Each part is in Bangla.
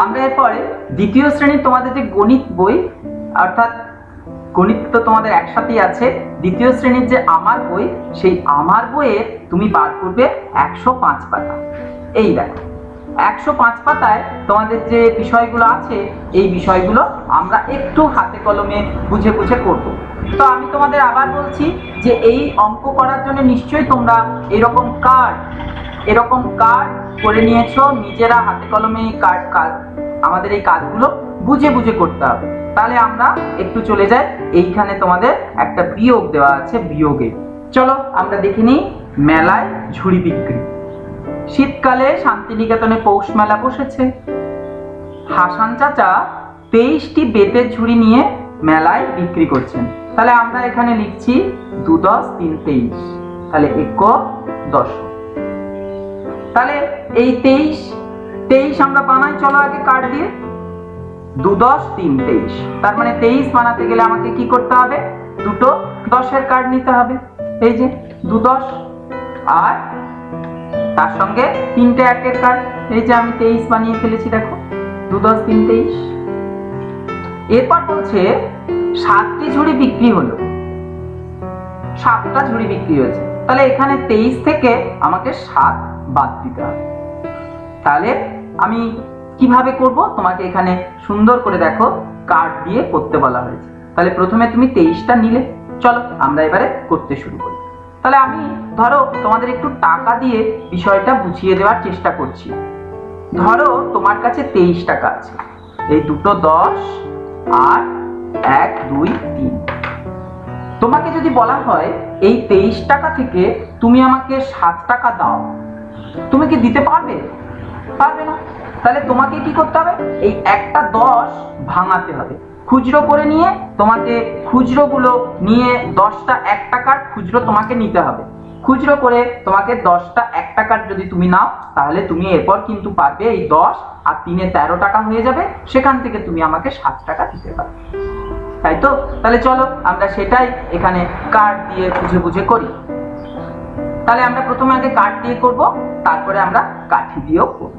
আমরা এরপরে দ্বিতীয় শ্রেণির তোমাদের যে গণিত বই, অর্থাৎ গণিত তো তোমাদের একসাথেই আছে, দ্বিতীয় শ্রেণির যে আমার বই, সেই আমার বইয়ে তুমি বার করবে একশো পাঁচ পাতা। এই দেখো, একশো পাঁচ পাতায় তোমাদের যে বিষয়গুলো আছে, এই বিষয়গুলো আমরা একটু হাতে কলমে বুঝে বুঝে করব। তো আমি তোমাদের আবার বলছি যে এই অঙ্ক করার জন্য নিশ্চয়ই তোমরা এরকম কার্ড এরকম কার্ড করে নিয়েছো, নিজেরা হাতে কলমে এই কার্ড কাজ, আমাদের এই কাজগুলো বুঝে বুঝে করতে হবে। তাহলে আমরা একটু চলে যাই, এইখানে তোমাদের একটা বিয়োগ দেওয়া আছে বিয়োগে। চলো আমরা দেখে নিই মেলায় ঝুড়ি বিক্রি। শীতকালে শান্তিনিকেতনে পৌষ মেলা বসেছে। হাসান চাচা তেইশটি বেতের ঝুড়ি নিয়ে মেলায় বিক্রি করছেন। তাহলে আমরা এখানে লিখছি দু দশ তিন তেইশ। তাহলে এক দশ। তাহলে এই তেইশ তেইশ আমরা বানাই, চলো আগে কার্ড দিয়ে। দু দশ তিন, তেইশ। তার মানে তেইশ বানাতে গেলে আমাকে কি করতে হবে? দুটো দশের কার্ড নিতে হবে। এই যে দু দশ আর তার সঙ্গে তিনটে একের কার্ড এই যে আমি তেইশ বানিয়ে ফেলেছি, দেখো। দু দশ তিন, তেইশ। এরপর বলছে, সাতটি ঝুড়ি বিক্রি হলো। সাতটা ঝুড়ি বিক্রি হয়েছে। তাহলে এখানে তেইশ থেকে আমাকে সাত বাদ দিতে হবে। তাহলে আমি কীভাবে করব? তোমাকে এখানে সুন্দর করে দেখো কার্ড দিয়ে করতে বলা হয়েছে। তাহলে প্রথমে তুমি তেইশটা নিলে। চলো, আমরা এবারে করতে শুরু করি। তাহলে আমি, ধরো, তোমাদের একটু টাকা দিয়ে বিষয়টা বুঝিয়ে দেওয়ার চেষ্টা করছি। ধরো, তোমার কাছে তেইশ টাকা আছে। এই দুটো দশ, আট, এক, দুই, তিন। তোমাকে যদি বলা হয়, এই তেইশ টাকা থেকে তুমি আমাকে সাত টাকা দাও। তুমি কি দিতে পারবে? পারবে না। তাহলে তোমাকে কি করতে হবে? এই একটা দশ ভাঙাতে হবে। খুচরো করে নিয়ে তোমাকে খুচরোগুলো নিয়ে দশটা এক টাকার খুচরো তোমাকে নিতে হবে। খুচরো করে তোমাকে দশটা এক টাকার যদি তুমি নাও, তাহলে তুমি এরপর কিন্তু পারবে এই দশ আর তিনে তেরো টাকা হয়ে যাবে। সেখান থেকে তুমি আমাকে সাত টাকা দিতে পারবে তাই তো? তাহলে চলো আমরা সেটাই এখানে কার্ড দিয়ে বুঝে বুঝে করি। তাহলে আমরা প্রথমে আগে কাঠ দিয়ে করব, তারপরে আমরা কাঠি দিয়েও করব।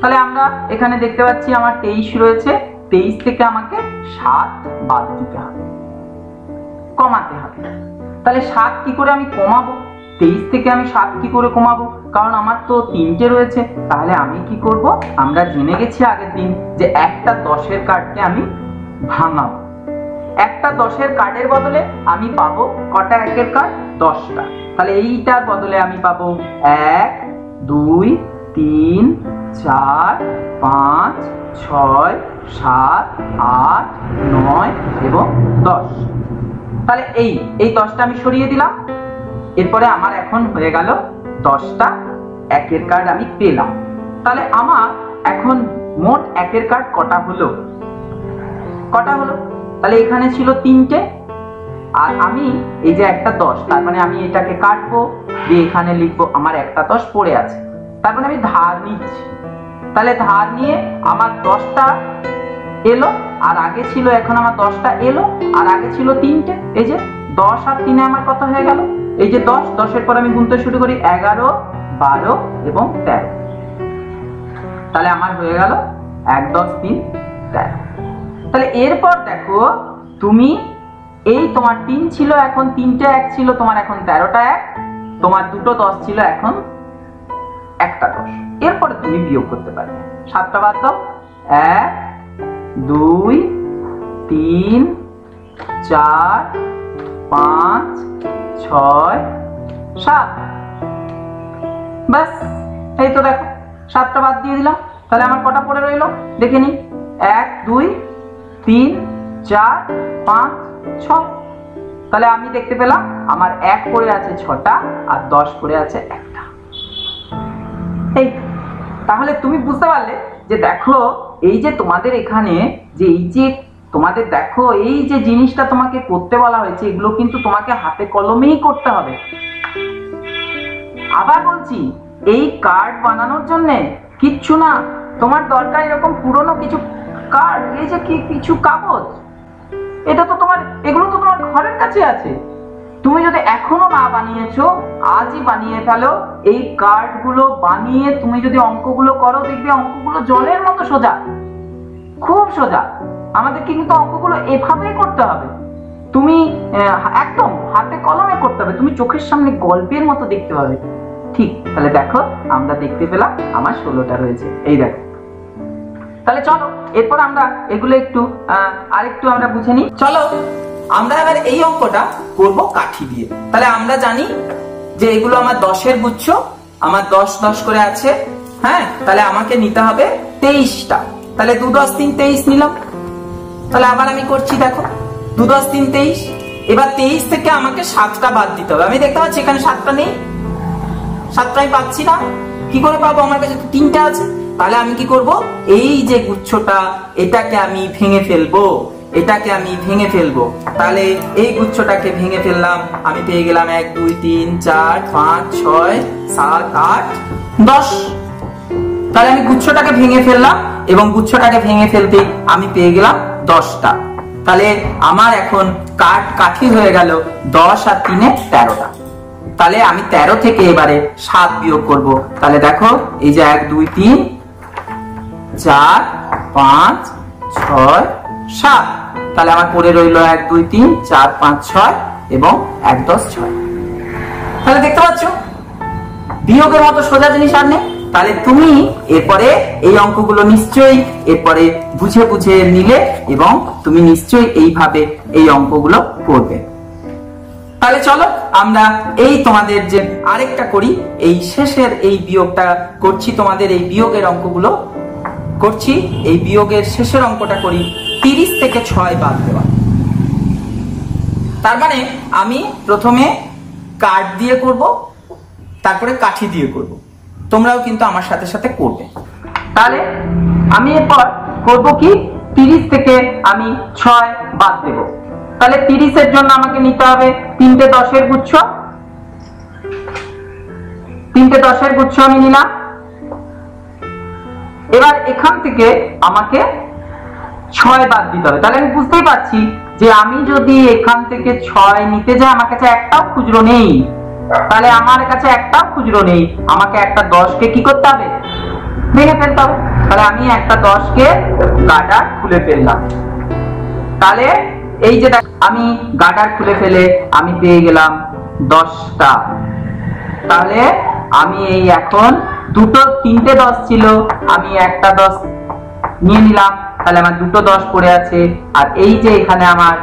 তাহলে আমরা এখানে দেখতে পাচ্ছি আমার তেইশ রয়েছে, তেইশ থেকে আমাকে সাত বাদ দিতে হবে, কমাতে হবে। তাহলে সাত কি করে আমি কমাবো? তেইশ থেকে আমি সাত কি করে কমাবো? কারণ আমার তো তিনটে রয়েছে, তাহলে আমি কি করব? আমরা জেনে গেছি আগের দিন যে একটা দশের কার্ডকে আমি ভাঙাবো। একটা দশের কার্ডের বদলে আমি পাবো কটা একের কার্ড দশটা। তাহলে এইটার বদলে আমি পাবো এক, দুই, তিন, চার, পাঁচ, ছয়, সাত, আট, নয় এবং দশ। তাহলে এই এই দশটা আমি সরিয়ে দিলাম। এরপরে আমার এখন হয়ে গেল দশটা একের কার্ড আমি পেলাম। তাহলে আমার এখন মোট একের কার্ড কটা হলো? কটা হলো? তাহলে এখানে ছিল তিনটে। আর আমি এই যে একটা দশ, তার মানে আমি এটাকে কাটবো, দিয়ে এখানে লিখব আমার একটা দশ পড়ে আছে। তার মানে আমি ধার নিচ্ছি। তাহলে ধার নিয়ে আমার দশটা এলো, আর আগে ছিল, এখন আমার দশটা এলো, আর আগে ছিল তিনটে। এই যে দশ আর তিনে আমার কত হয়ে গেল? এই যে দশ, দশের পর আমি গুনতে শুরু করি এগারো, বারো এবং তেরো। তাহলে আমার হয়ে গেল এক দশ তিন তেরো। তাহলে এরপর দেখো, তুমি এই তোমার তিন ছিল, এখন তিনটে এক ছিল, তোমার এখন তেরোটা এক, তোমার দুটো দশ ছিল, এখন একটা দশ। এরপরে তুমি বিয়োগ করতে পারবে। সাতটা বাদ দাও। এক, দুই, তিন, চার, পাঁচ, ছয়, সাত। ব্যাস, এই তো দেখো, সাতটা বাদ দিয়ে দিলাম। তাহলে আমার কটা পড়ে রইল? দেখে নি এক, দুই তিন, চার, পাঁচ, ছ। তাহলে আমি দেখতে পেলাম আমার এক পড়ে আছে ছটা আর দশ পড়ে আছে একটা। এই, তাহলে তুমি বুঝতে পারলে যে দেখো, এই যে তোমাদের এখানে যে এই যে তোমাদের দেখো, এই যে জিনিসটা তোমাকে করতে বলা হয়েছে, এগুলো কিন্তু তোমাকে হাতে কলমেই করতে হবে। আবার বলছি, এই কার্ড বানানোর জন্যে কিচ্ছু না, তোমার দরকার এরকম পুরনো কিছু কার্ড এই যে কি কিছু কাগজ? এটা তো তোমার এগুলো তো তোমার ঘরের কাছে আছে। তুমি যদি এখনও না বানিয়েছো, আজই বানিয়ে ফেলো। এই কার্ডগুলো বানিয়ে তুমি যদি অঙ্কগুলো করো, দেখবে অঙ্কগুলো জলের মতো সোজা। খুব সোজা। আমাদেরকে কিন্তু অঙ্কগুলো এভাবেই করতে হবে। তুমি একদম হাতে কলমে করতে হবে। তুমি চোখের সামনে গল্পের মতো দেখতে পাবে। ঠিক, তাহলে দেখো, আমরা দেখতে পেলাম আমার ষোলোটা রয়েছে। এই দেখো। তাহলে চলো, এরপর আমরা এগুলো একটু আরেকটু আমরা বুঝে নিই। চলো, আমরা এবার এই অঙ্কটা করব কাঠি দিয়ে। তাহলে আমরা জানি যে এগুলো আমার দশের গুচ্ছ, আমার দশ দশ করে আছে হ্যাঁ? তাহলে আমাকে নিতে হবে তেইশটা। তাহলে দু দশ তিন তেইশ নিলাম। তাহলে আবার আমি করছি, দেখো। দু দশ তিন তেইশ, এবার তেইশ থেকে আমাকে সাতটা বাদ দিতে হবে। আমি দেখতে পাচ্ছি এখানে সাতটা নেই। সাতটা আমি পাচ্ছি না। কি করে পাবো? আমার কাছে তিনটা আছে। তাহলে আমি কি করব? এই যে গুচ্ছটা, এটাকে আমি ভেঙে ফেলব। এটাকে আমি ভেঙে ফেলব। তাহলে এই গুচ্ছটাকে ভেঙে ফেললাম। আমি পেয়ে গেলাম এক, দুই, তিন, চার, পাঁচ, ছয়, সাত, আট, দশ। তাহলে আমি গুচ্ছটাকে ভেঙে ফেললাম এবং গুচ্ছটাকে ভেঙে ফেলতে আমি পেয়ে গেলাম দশটা। তাহলে আমার এখন কাঠ কাঠি হয়ে গেল দশ আর তিনে তেরোটা। তাহলে আমি তেরো থেকে এবারে সাত বিয়োগ করব। তাহলে দেখো, এই যে এক, দুই, তিন চার, পাঁচ, ছয়, সাত। তাহলে আমার পড়ে রইল এক, দুই, তিন, চার, পাঁচ, ছয় এবং এক, দশ, ছয়। তাহলে দেখতে পাচ্ছ, বিয়োগের মতো সোজা জিনিস আর নেই। তাহলে তুমি এরপরে এই অঙ্কগুলো নিশ্চয়ই এরপরে বুঝে বুঝে নিলে এবং তুমি নিশ্চয়ই এইভাবে এই অঙ্কগুলো করবে। তাহলে চলো, আমরা এই তোমাদের যে আরেকটা করি, এই শেষের এই বিয়োগটা করছি তোমাদের এই বিয়োগের অঙ্কগুলো। করছি, এই বিয়োগের শেষের অঙ্কটা করি তিরিশ থেকে ছয় বাদ দেওয়া। তার মানে আমি প্রথমে কাঠ দিয়ে করব, তারপরে কাঠি দিয়ে করব। তোমরাও কিন্তু আমার সাথে সাথে করবে। তাহলে আমি এরপর করব কি? তিরিশ থেকে আমি ছয় বাদ দেব। তাহলে তিরিশের জন্য আমাকে নিতে হবে তিনটে দশের গুচ্ছ। তিনটে দশের গুচ্ছ আমি নিলাম। এবার এখান থেকে আমাকে ছয় বাদ দিতে হবে। তাহলে আমি বুঝতেই পারছি যে আমি যদি এখান থেকে ছয় নিতে যাই, আমার কাছে একটাও খুচরো নেই। তাহলে আমার কাছে একটাও খুচরো নেই। আমাকে একটা দশকে কি করতে হবে? ভেঙে ফেলতে হবে। তাহলে আমি একটা দশকে গাডার খুলে ফেললাম। তাহলে এই যে আমি গাডার খুলে ফেলে আমি পেয়ে গেলাম দশটা। তাহলে আমি এই এখন দুটো তিনটে দশ ছিল, আমি একটা দশ নিয়ে নিলাম, তাহলে আমার দুটো দশ পড়ে আছে, আর এই যে এখানে আমার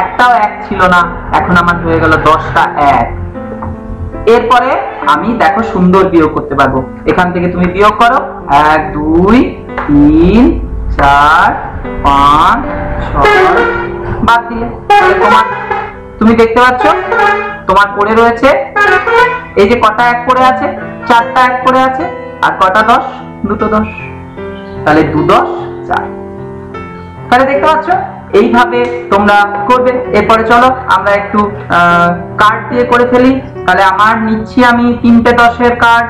একটাও এক ছিল না, এখন আমার হয়ে গেল দশটা এক। এরপরে আমি দেখো সুন্দর বিয়োগ করতে পারব। এখান থেকে তুমি বিয়োগ করো, এক, দুই, তিন, চার, পাঁচ, ছয়, বাদ দিলে তোমার, তুমি দেখতে পাচ্ছ, তোমার পড়ে রয়েছে, এই যে কটা এক পড়ে আছে? চারটা এক পড়ে আছে, আর কটা দশ? দুটো দশ। তাহলে দু দশ, চার। তাহলে দেখতে পাচ্ছ, এইভাবে তোমরা করবে। এরপরে চলো, আমরা একটু কার্ড দিয়ে করে ফেলি। তাহলে আমার নিচ্ছি আমি তিনটে দশের কার্ড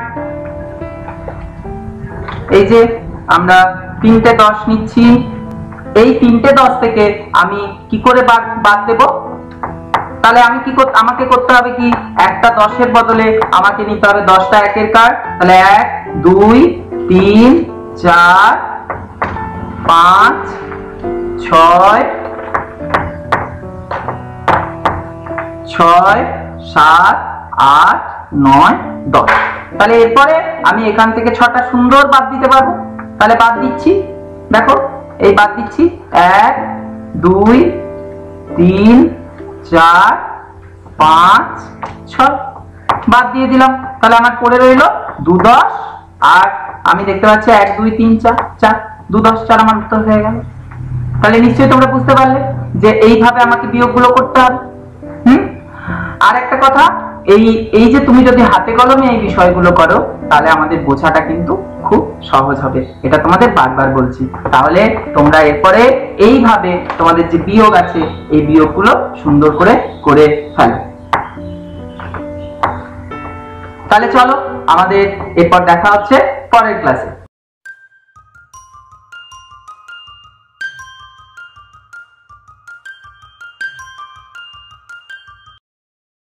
এই যে, আমরা তিনটে দশ নিচ্ছি। এই তিনটে দশ থেকে আমি কি করে বাদ বাদ দেব? তাহলে আমি কি আমাকে করতে হবে কি? একটা দশের বদলে আমাকে নিতে হবে দশটা একের কার্ড তাহলে এক, দুই, তিন, চার, পাঁচ, ছয় ছয়, সাত, আট, নয়, দশ। তাহলে এরপরে আমি এখান থেকে ছটা সুন্দর বাদ দিতে পারব। তাহলে বাদ দিচ্ছি। দেখো, এই বাদ দিচ্ছি। এক, দুই, তিন চার, পাঁচ, ছয়। বাদ দিয়ে দিলাম। তাহলে আমার পড়ে রইল দু দশ। আর আমি দেখতে পাচ্ছি এক, দুই, তিন, চার চার। দু দশ, চার আমার উত্তর হয়ে গেল। তাহলে নিশ্চয়ই তোমরা বুঝতে পারলে যে এইভাবে আমাকে বিয়োগগুলো করতে হবে। হুম? আর একটা কথা এই এই যে তুমি যদি হাতে কলমে এই বিষয়গুলো করো, তাহলে আমাদের বোঝাটা কিন্তু খুব সহজ হবে। এটা তোমাদের বারবার বলছি। তাহলে তোমরা এরপরে এইভাবে তোমাদের যে বিয়োগ আছে, এই বিয়োগগুলো সুন্দর করে করে ফেলো। তাহলে চলো, আমাদের এরপর দেখা হচ্ছে পরের ক্লাসে